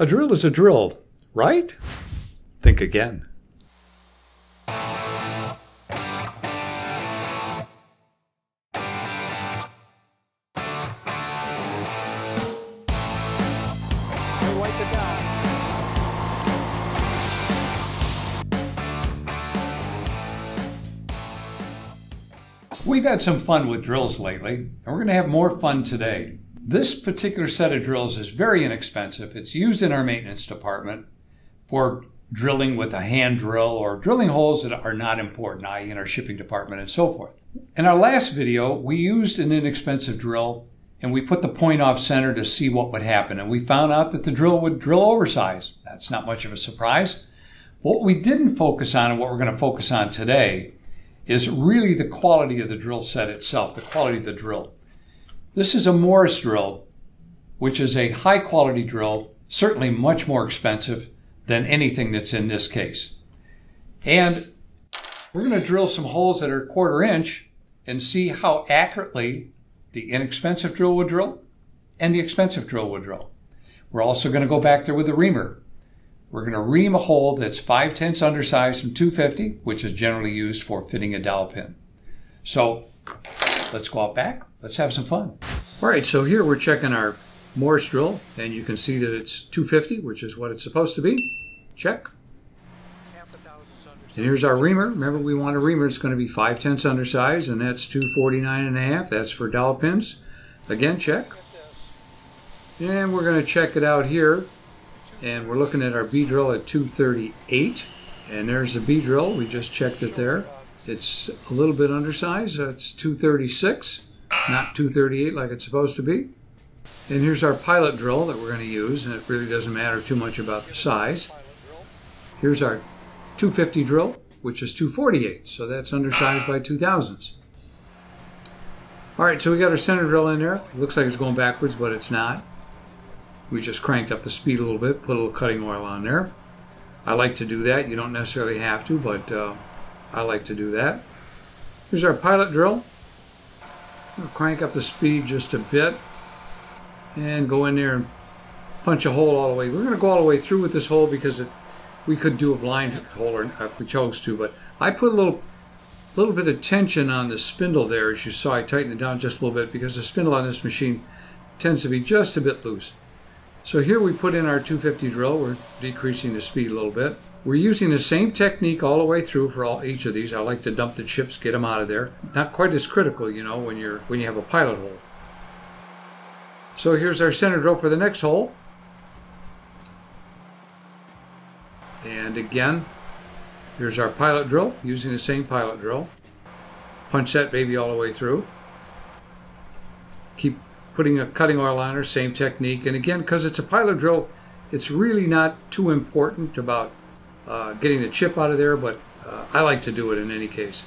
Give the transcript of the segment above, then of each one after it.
A drill is a drill, right? Think again. We've had some fun with drills lately, and we're going to have more fun today. This particular set of drills is very inexpensive. It's used in our maintenance department for drilling with a hand drill or drilling holes that are not important, i.e. in our shipping department and so forth. In our last video, we used an inexpensive drill and we put the point off center to see what would happen. And we found out that the drill would drill oversize. That's not much of a surprise. What we didn't focus on and what we're going to focus on today is really the quality of the drill set itself, the quality of the drill. This is a Morse drill, which is a high quality drill, certainly much more expensive than anything that's in this case. And we're going to drill some holes that are quarter inch and see how accurately the inexpensive drill would drill and the expensive drill would drill. We're also going to go back there with a reamer. We're going to ream a hole that's 5 tenths undersized from 250, which is generally used for fitting a dowel pin. So let's go out back. Let's have some fun. All right, so here we're checking our Morse drill, and you can see that it's 250, which is what it's supposed to be. Check. And here's our reamer. Remember, we want a reamer that's going to be 5 tenths undersized, and that's 249 and a half. That's for dowel pins. Again, check. And we're going to check it out here and we're looking at our B drill at 238 and there's the B drill we just checked it there it's a little bit undersized That's 236 not 238 like it's supposed to be and here's our pilot drill that we're going to use and it really doesn't matter too much about the size here's our 250 drill which is 248 so that's undersized by 2000s all right so we got our center drill in there looks like it's going backwards but it's not we just cranked up the speed a little bit, put a little cutting oil on there. I like to do that. You don't necessarily have to, but uh, I like to do that. Here's our pilot drill. Crank up the speed just a bit and go in there and punch a hole all the way. We're going to go all the way through with this hole because it, we could do a blind hole uh, if we chose to, but I put a little little bit of tension on the spindle there. As you saw, I tightened it down just a little bit because the spindle on this machine tends to be just a bit loose. So here we put in our 250 drill. We're decreasing the speed a little bit. We're using the same technique all the way through for all each of these. I like to dump the chips, get them out of there. Not quite as critical, you know, when you're when you have a pilot hole. So here's our center drill for the next hole. And again, here's our pilot drill using the same pilot drill. Punch that baby all the way through. Keep putting a cutting oil on her, same technique. And again, because it's a pilot drill, it's really not too important about uh, getting the chip out of there, but uh, I like to do it in any case.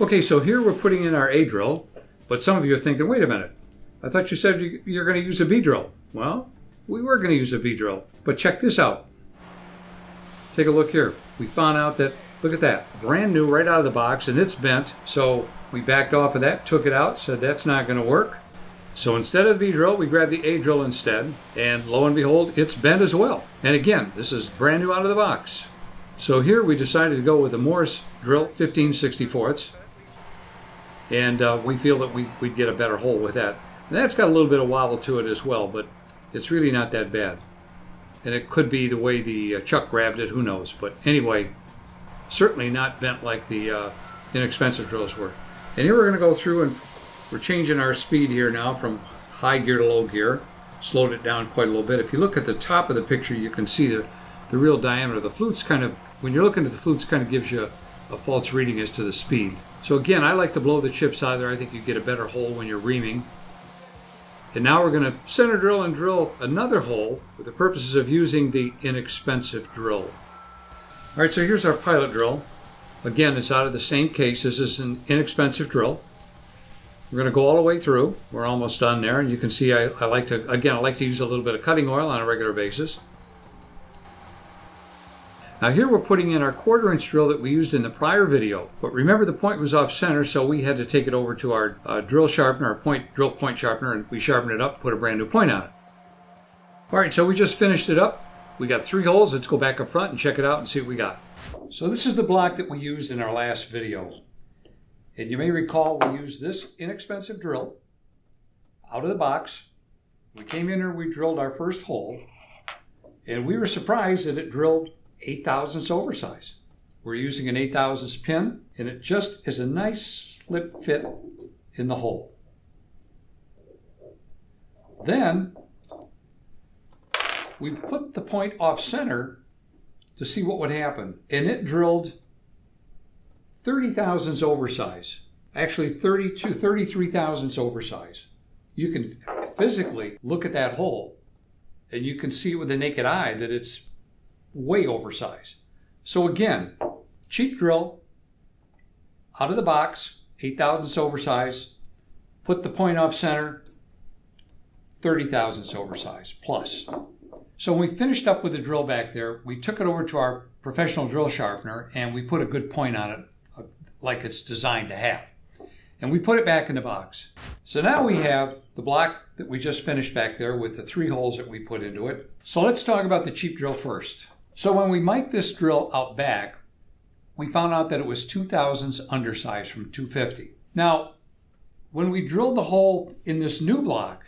Okay, so here we're putting in our A drill, but some of you are thinking, wait a minute, I thought you said you're going to use a B drill. Well, we were going to use a B drill, but check this out. Take a look here. We found out that, look at that, brand new right out of the box, and it's bent. So we backed off of that, took it out, said that's not going to work. So instead of the B drill, we grabbed the A drill instead, and lo and behold, it's bent as well. And again, this is brand new out of the box. So here we decided to go with the Morse drill 1564ths, and uh, we feel that we, would get a better hole with that. And that's got a little bit of wobble to it as well, but it's really not that bad. And it could be the way the uh, chuck grabbed it, who knows. But anyway, certainly not bent like the uh, inexpensive drills were. And here we're going to go through and we're changing our speed here now from high gear to low gear. Slowed it down quite a little bit. If you look at the top of the picture, you can see the, the real diameter. The flutes kind of, when you're looking at the flutes, kind of gives you a, false reading as to the speed. So again, I like to blow the chips there. I think you get a better hole when you're reaming. And now we're going to center drill and drill another hole for the purposes of using the inexpensive drill. All right, so here's our pilot drill. Again, it's out of the same case. This is an inexpensive drill. We're going to go all the way through. We're almost done there. And you can see I, I like to, again, I like to use a little bit of cutting oil on a regular basis. Now here we're putting in our quarter inch drill that we used in the prior video. But remember the point was off center, so we had to take it over to our uh, drill sharpener, our point drill point sharpener, and we sharpened it up, put a brand new point on it. All right, so we just finished it up. We got three holes. Let's go back up front and check it out and see what we got. So this is the block that we used in our last video. And you may recall we used this inexpensive drill out of the box. We came in here, we drilled our first hole, and we were surprised that it drilled 8 thousandths oversize. We're using an 8 thousandths pin, and it just is a nice slip fit in the hole. Then we put the point off center to see what would happen. And it drilled 30 thousandths oversize. Actually, 32, 33 thousandths oversize. You can physically look at that hole and you can see with the naked eye that it's way oversized. So again, cheap drill, out of the box, 8 thousandths oversize, put the point off center, 30 thousandths oversize plus. So when we finished up with the drill back there, we took it over to our professional drill sharpener and we put a good point on it uh, like it's designed to have. And we put it back in the box. So now we have the block that we just finished back there with the three holes that we put into it. So let's talk about the cheap drill first. So when we mic'd this drill out back, we found out that it was 2 thousandths undersized from 250. Now, when we drilled the hole in this new block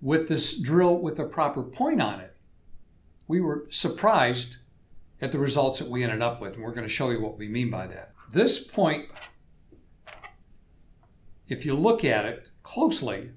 with this drill with a proper point on it, we were surprised at the results that we ended up with, and we're going to show you what we mean by that. This point, if you look at it closely,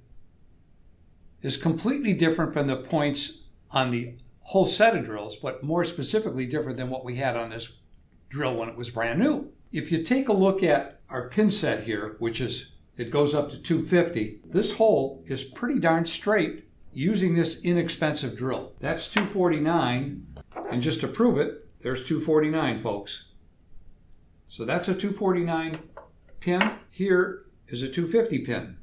is completely different from the points on the whole set of drills, but more specifically different than what we had on this drill when it was brand new. If you take a look at our pin set here, which is, it goes up to 250, this hole is pretty darn straight using this inexpensive drill. That's 249, and just to prove it, there's 249, folks. So that's a 249 pin. Here is a 250 pin.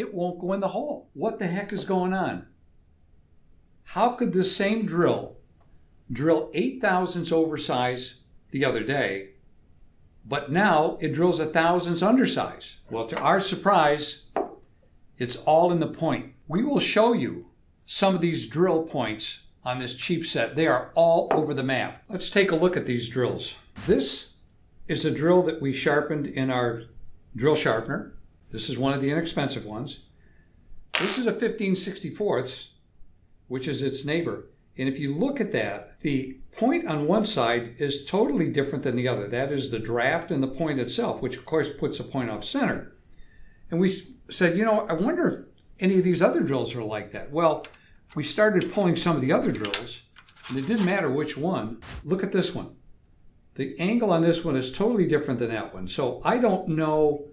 It won't go in the hole. What the heck is going on? How could the same drill drill 8 thousandths oversize the other day but now it drills a thousandths undersize. Well, to our surprise, it's all in the point. We will show you some of these drill points on this cheap set. They are all over the map. Let's take a look at these drills. This is a drill that we sharpened in our drill sharpener. This is one of the inexpensive ones. This is a 1564th, which is its neighbor. And if you look at that, the point on one side is totally different than the other. That is the draft and the point itself, which of course puts a point off center. And we said, you know, I wonder if any of these other drills are like that. Well, we started pulling some of the other drills, and it didn't matter which one. Look at this one. The angle on this one is totally different than that one. So I don't know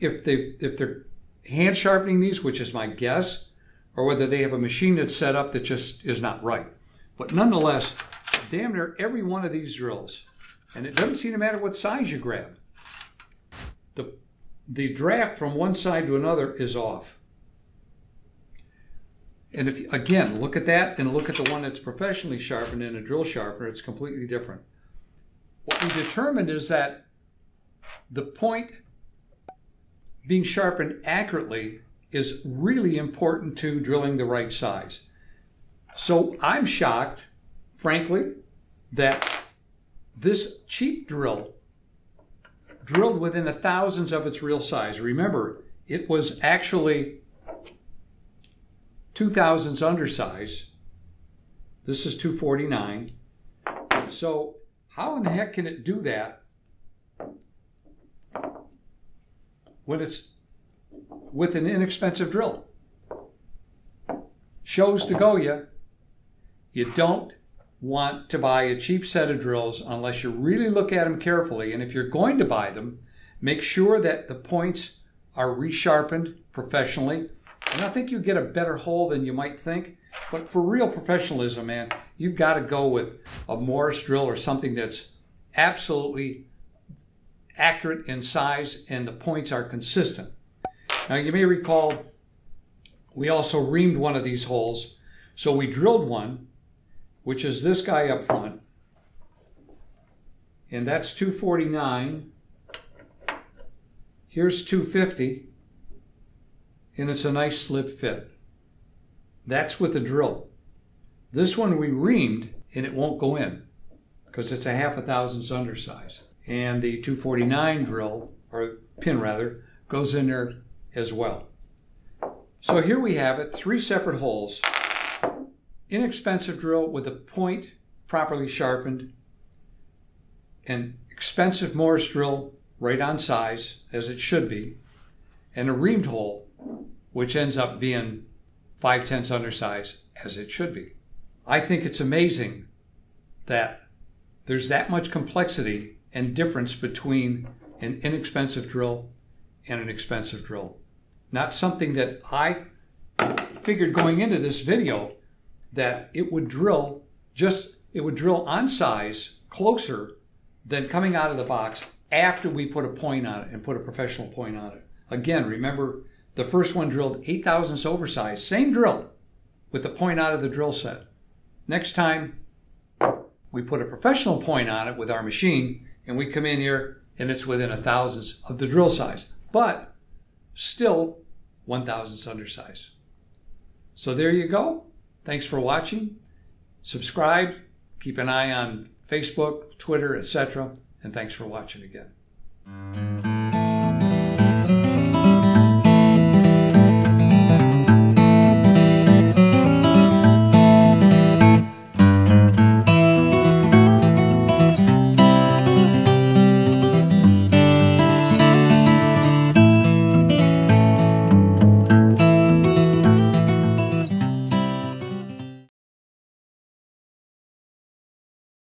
if they if they're hand sharpening these, which is my guess, or whether they have a machine that's set up that just is not right. But nonetheless, damn near every one of these drills, and it doesn't seem to matter what size you grab, the, the draft from one side to another is off. And if again, look at that and look at the one that's professionally sharpened in a drill sharpener, it's completely different. What we determined is that the point being sharpened accurately is really important to drilling the right size. So I'm shocked, frankly, that this cheap drill drilled within a thousandths of its real size. Remember, it was actually two thousandths undersize. This is 249. So how in the heck can it do that when it's with an inexpensive drill. Shows to go you. You don't want to buy a cheap set of drills unless you really look at them carefully. And if you're going to buy them, make sure that the points are resharpened professionally. And I think you get a better hole than you might think. But for real professionalism, man, you've got to go with a Morse drill or something that's absolutely accurate in size and the points are consistent. Now you may recall we also reamed one of these holes. So we drilled one, which is this guy up front. And that's 249. Here's 250. And it's a nice slip fit. That's with the drill. This one we reamed and it won't go in because it's a half a thousandths undersize. And the 249 drill, or pin rather, goes in there as well. So here we have it, three separate holes. Inexpensive drill with a point properly sharpened. An expensive Morse drill right on size, as it should be. And a reamed hole, which ends up being 5 tenths undersize, as it should be. I think it's amazing that there's that much complexity and difference between an inexpensive drill and an expensive drill. Not something that I figured going into this video that it would drill just, it would drill on size closer than coming out of the box after we put a point on it and put a professional point on it. Again, remember the first one drilled 8 thousandths oversized, same drill with the point out of the drill set. Next time we put a professional point on it with our machine and we come in here and it's within a thousandths of the drill size, but still one thousandths undersize. So there you go. Thanks for watching. Subscribe. Keep an eye on Facebook, Twitter, etc. And thanks for watching again.